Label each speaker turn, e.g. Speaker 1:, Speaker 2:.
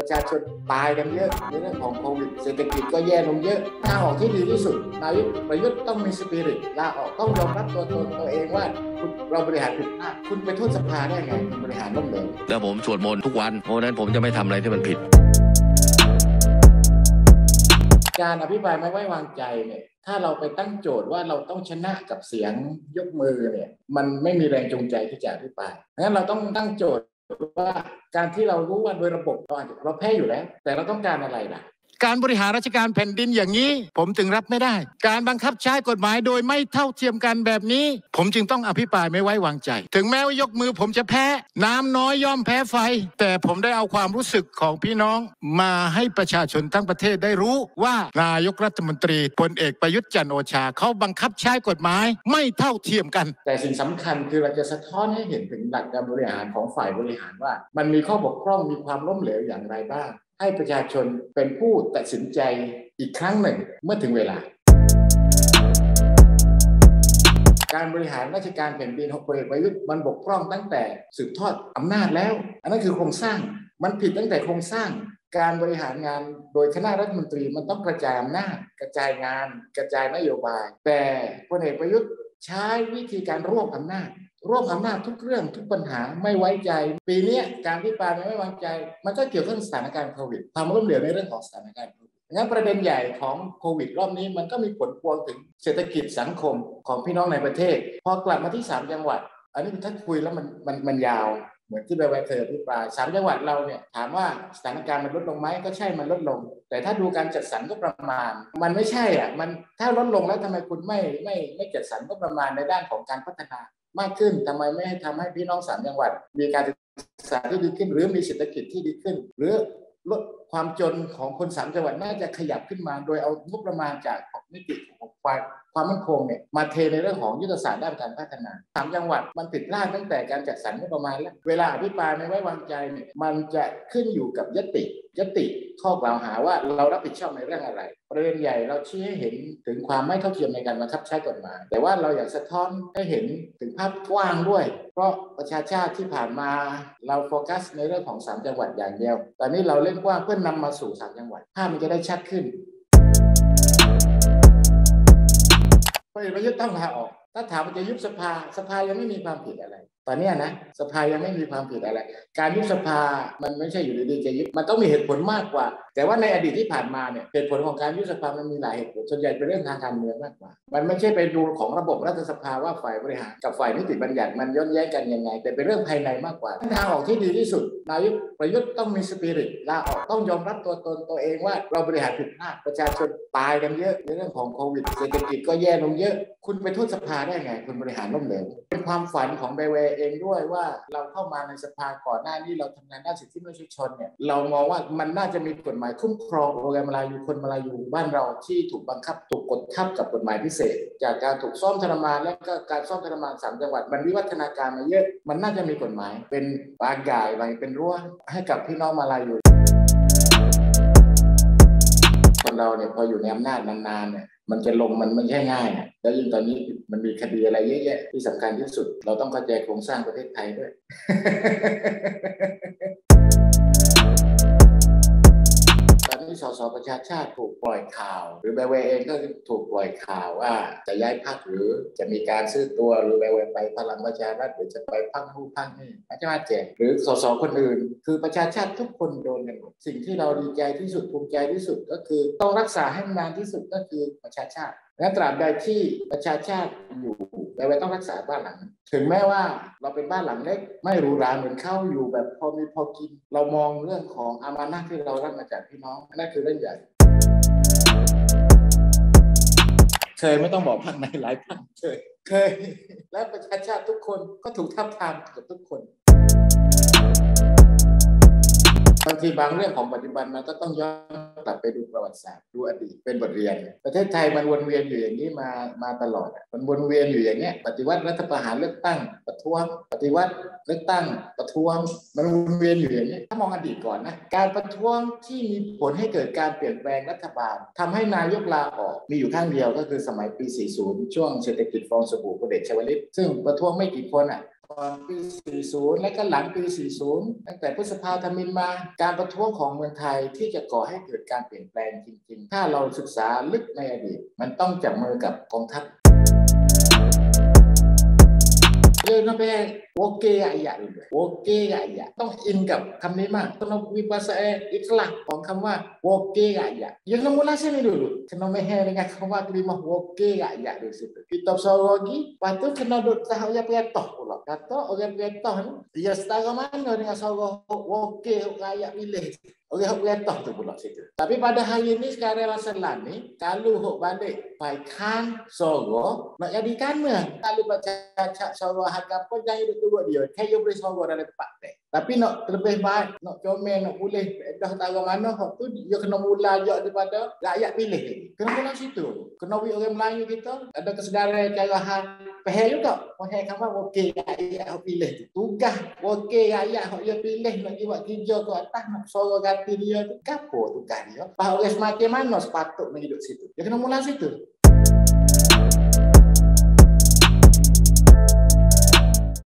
Speaker 1: ประชาชนตายกันเยอะในเรื่องของโควิดเศรษฐกิจก็แย่ลงเยอะทางออกที่ดีที่สุดนายกประยุทธ์ต้องมีสปิริตลาออกต้องยอมรับตัวตนตัวเองว่าคุณเราบริหารผิดพลาดคุณไปโทษสภาได้ไงคุณบริหารล้มเหลว
Speaker 2: แล้วผมสวดมนต์ทุกวันเพราะฉะนั้นผมจะไม่ทำอะไรที่มันผิด
Speaker 1: การอภิปรายไม่ไว้วางใจเนี่ยถ้าเราไปตั้งโจทย์ว่าเราต้องชนะกับเสียงยกมือเนี่ยมันไม่มีแรงจูงใจที่จะอภิปรายงั้นเราต้องตั้งโจทย์ ว่าการที่เรารู้ว่าโดยระบบเราอาจจะเราแพ้อยู่แล้ว แต่เราต้องการอะไรล่ะ
Speaker 3: การบริหารราชการแผ่นดินอย่างนี้ ผมถึงรับไม่ได้ การบังคับใช้กฎหมายโดยไม่เท่าเทียมกันแบบนี้ ผมจึงต้องอภิปรายไม่ไว้วางใจ ถึงแม้ว่ายกมือผมจะแพ้ น้ำน้อยย่อมแพ้ไฟ แต่ผมได้เอาความรู้สึกของพี่น้องมาให้ประชาชนทั้งประเทศได้รู้ว่านายกรัฐมนตรีพลเอกประยุทธ์จันโอชาเขาบังคับใช้กฎหมายไม่เท่าเทียมกัน
Speaker 1: แต่สิ่งสำคัญคือเราจะสะท้อนให้เห็นถึงหลักการบริหารของฝ่ายบริหารว่า มันมีข้อบกพร่องมีความล้มเหลวอย่างไรบ้าง ให้ประชาชนเป็นผู้ตัดสินใจอีกครั้งหนึ่งเมื่อถึงเวลา การบริหารราชการแผ่นดินของพลเอกประยุทธ์มันบกพร่องตั้งแต่สืบทอดอำนาจแล้ว อันนั้นคือโครงสร้างมันผิดตั้งแต่โครงสร้างการบริหารงานโดยคณะรัฐมนตรีมันต้องกระจายอำนาจกระจายงาน กระจายนโยบาย แต่พลเอกประยุทธ์ ใช้วิธีการรวบอำนาจรวบอำนาจทุกเรื่องทุกปัญหาไม่ไว้ใจ ปีนี้การที่ปาไม่ไว้วางใจ มันก็เกี่ยวกับสถานการณ์โควิดความล้มเหลวในเรื่องของสถานการณ์โควิดงั้นประเด็นใหญ่ของโควิดรอบนี้มันก็มีผลพวงถึงเศรษฐกิจสังคมของพี่น้องในประเทศ พอกลับมาที่ 3 จังหวัด อันนี้ถ้าคุยแล้วมันมันมันยาว เหมือนที่ใบใบเธอพิปรายสามจังหวัดเราเนี่ยถามว่าสถานการณ์มันลดลงไหมก็ใช่มันลดลง แต่ถ้าดูการจัดสรรก็ประมาณ มันไม่ใช่อะมันถ้าลดลงแล้วทำไมคุณไม่ไม่ไม่จัดสรรก็ประมาณในด้านของการพัฒนามากขึ้นทำไมไม่ให้ทำให้พี่น้องสามจังหวัด มีการศึกษาที่ดีขึ้น หรือมีเศรษฐกิจที่ดีขึ้น หรือลด ความจนของคนสามจังหวัดน่าจะขยับขึ้นมา โดยเอางบประมาณจากของนิติของความความมั่นคงเนี่ยมาเทในเรื่องของยุทธศาสตร์ด้านการพัฒนาสามจังหวัดมันผิดพลาตั้งแต่การจัดสรรงบประมาณแล้วเวลาอภิปรายไม่ไว้วางใจเนี่ยมันจะขึ้นอยู่กับยติยติข้อกล่าวหาว่าเรารับผิดชอบในเรื่องอะไร ประเด็นใหญ่เราชี้ให้เห็นถึงความไม่เท่าเทียมในการบังคับใช้กฎหมาย แต่ว่าเราอยากสะท้อนให้เห็นถึงภาพกว้างด้วย เพราะประชาชาติที่ผ่านมาเราโฟกัสในเรื่องของ3จังหวัดอย่างเดียวตอนนี้เราเล่นกว้างเพื่อนำมาสู่3จังหวัดภาพมันจะได้ชัดขึ้นพลเอกประยุทธ์ต้องลาออก ถ้าถามว่าจะยุบสภา สภายังไม่มีความผิดอะไร ตอนนี้นะ สภายังไม่มีความผิดอะไร การยุบสภามันไม่ใช่อยู่ดีๆจะยุบ มันต้องมีเหตุผลมากกว่า แต่ว่าในอดีตที่ผ่านมาเนี่ยเหตุผลของการยุบสภามันมีหลายเหตุผลส่วนใหญ่เป็นเรื่องทางการเมืองมากกว่า มันไม่ใช่ไปดูของระบบรัฐสภาว่าฝ่ายบริหารกับฝ่ายนิติบัญญัติมันย้อนแย้งกันยังไง แต่เป็นเรื่องภายในมากกว่า ทางออกที่ดีที่สุดนายกประยุทธ์ต้องมีสปิริตลาออกต้องยอมรับตัวตนตัวเองว่าเราบริหารผิดพลาดประชาชนตายกันเยอะในเรื่องของโควิดเศรษฐกิจก็แย่ลงเยอะ คุณไปโทษสภาได้ไงคุณบริหารล้มเหลวเป็นความฝันของไบเวเองด้วยว่าเราเข้ามาในสภาก่อนหน้านี้เราทำงานด้านสิทธิมนุษยชนเนี่ยเรามองว่ามันน่าจะมีกฎหมายคุ้มครองโปรแรมมาลายูคนมาลายูบ้านเราที่ถูกบังคับถูกกดทับกับกฎหมายพิเศษ จากการถูกซ่อมทรมานและก็การซ่อมทรมานสามจังหวัดมันวิวัฒนาการมาเยอะมันน่าจะมีกฎหมาย เป็นปาก่ายไว้เป็นรั้วให้กับพี่น้องมาลายูคนเราเนี่ยพออยู่ในอำนาจนานๆเนี่ยมันจะลงมันไม่ใช่ง่ายอะแล้วยิ่งตอนนี้มันมีคดีอะไรเยอะแยะที่สำคัญที่สุด เราต้องเข้าใจโครงสร้างประเทศไทยด้วย สสประชาชาติถูกปล่อยข่าว หรือแบเวเองก็ถูกปล่อยข่าวว่าจะย้ายพรรคหรือจะมีการซื้อตัวหรือแบเวไปพลังประชารัฐหรือจะไปพรรคนู้นพรรคนี้อาจารย์แจกหรือสสคนอื่น คือประชาชาติทุกคนโดนกันหมดสิ่งที่เราดีใจที่สุดภูมิใจที่สุดก็คือ ต้องรักษาให้นานที่สุดก็คือประชาชาติและตราบใดที่ประชาชาติอยู่แปลว่าต้องรักษาบ้านหลัง ถึงแม้ว่าเราเป็นบ้านหลังเล็ก ไม่หรูหราเหมือนเข้าอยู่แบบพอมีพอกิน เรามองเรื่องของอามานะที่เรารับมาจากพี่น้องนั่นคือเรื่องใหญ่เคยไม่ต้องบอกพักไหนหลายพักเคยเคย และประชาชาติทุกคนก็ถูกทับทามกับทุกคนบางทีบางเรื่องของปัจจุบันมันก็ต้องย้อนก ลับไปดูประวัติศาสตร์ดูอดีตเป็นบทเรียน ประเทศไทยมันวนเวียนอยู่อย่างนี้มามาตลอดอะมันวนเวียนอยู่อย่างเนี้ยปฏิวัติรัฐประหารเลือกตั้ง ประท้วง ปฏิวัติเลือกตั้ง ประท้วงมันวนเวียนอยู่อย่างนี้ถ้ามองอดีตก่อนนะการประท้วงที่มีผลให้เกิดการเปลี่ยนแปลงรัฐบาลทำให้นายกลาออกมีอยู่ข้างเดียวก็คือสมัยปี 40 ช่วงเศรษฐกิจฟองสบู่พลเอกชวลิตซึ่งประท้วงไม่กี่คนอะ ก่อนปี 40 และก็หลังปี 40 ตั้งแต่พฤษภาธมินมา การประท้วงของเมืองไทยที่จะก่อให้เกิดการเปลี่ยนแปลงจริง ๆ ถ้าเราศึกษาลึกในอดีต มันต้องจับมือกับกองทัพ เลยนะเพ่โอเคอะอย่าโอเคอะอย่าต้องอินกับคำนี้มากต้องวิปัสสนาอิสระของคำว่าโอเคอะอย่า yang mula sini dulu kena meher dengan khabar terima okey rakyat di situ kita suruh lagi lepas tu kena duduk tahap yang perintah pula kata orang perintah ni dia setara mana dengan suruh okey rakyat pilih Hak perintah tu pula situ. Tapi pada hari ni sekarang masalah ni, kalau hak balik Paikan Soro, nak jadikan mana? Kalau baca cak Soro harga apa, jangan duduk dia. Kayak boleh Soro dalam tempat tu. Tapi nak terlebih baik, nak comel, nak boleh, dah tahu mana, hak tu dia kena mula ajak daripada rakyat pilih. Kena mula situ. Kena beri orang Melayu kita, ada kesedaran cara hal Pahal juga. Pahal kamu okey rakyat hak pilih tu. Tugas okey rakyat hak dia pilih nak buat kerja ke atas, nak suara hati dia tu. Kapo tugas dia. Faham orang semakin mana sepatutnya hidup situ. Dia kena mula situ.